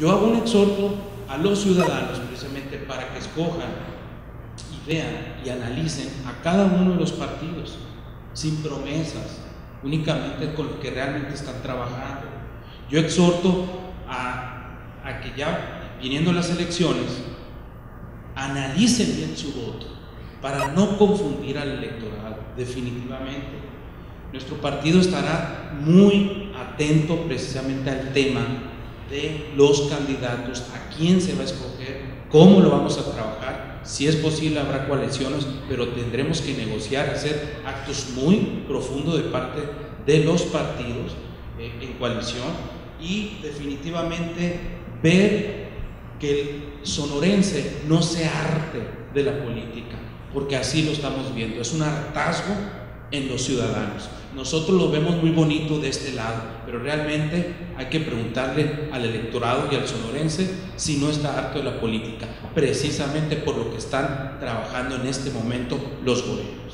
Yo hago un exhorto a los ciudadanos precisamente para que escojan y vean y analicen a cada uno de los partidos sin promesas, únicamente con lo que realmente están trabajando. Yo exhorto a, a que ya viniendo las elecciones, analicen bien su voto para no confundir al electorado, definitivamente. Nuestro partido estará muy atento precisamente al tema de los candidatos, a quién se va a escoger, cómo lo vamos a trabajar. Si es posible habrá coaliciones, pero tendremos que negociar, hacer actos muy profundos de parte de los partidos eh, en coalición y definitivamente ver que el sonorense no se arte de la política, porque así lo estamos viendo. Es un hartazgo en los ciudadanos. Nosotros lo vemos muy bonito de este lado, pero realmente hay que preguntarle al electorado y al sonorense si no está harto de la política, precisamente por lo que están trabajando en este momento los gobiernos.